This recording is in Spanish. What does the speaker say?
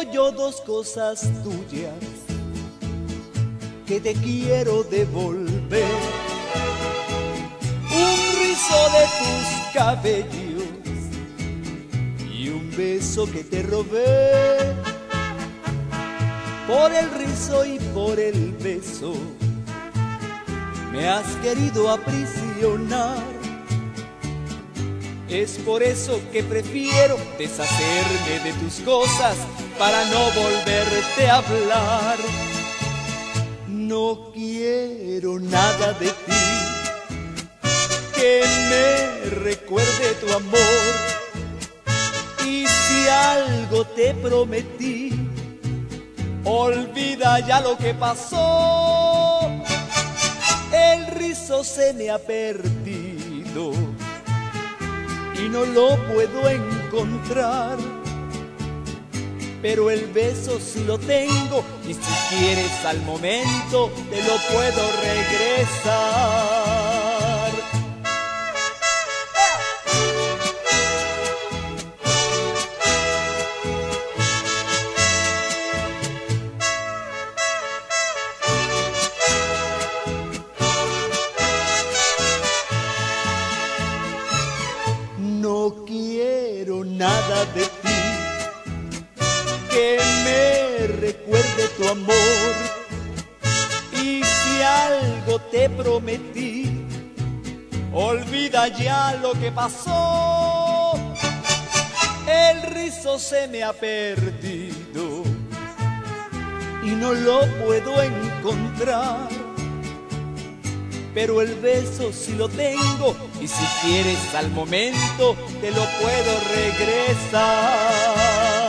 tengo dos cosas tuyas que te quiero devolver. Un rizo de tus cabellos y un beso que te robé. Por el rizo y por el beso me has querido aprisionar. Es por eso que prefiero deshacerme de tus cosas para no volverte a hablar. No quiero nada de ti que me recuerde tu amor. Y si algo te prometí, olvida ya lo que pasó. El rizo se me ha perdido y no lo puedo encontrar. Pero el beso sí lo tengo y si quieres al momento te lo puedo regresar. Quiero nada de ti que me recuerde tu amor. Y si algo te prometí, olvida ya lo que pasó. El rizo se me ha perdido y no lo puedo encontrar pero el beso sí lo tengo y si quieres al momento te lo puedo regresar.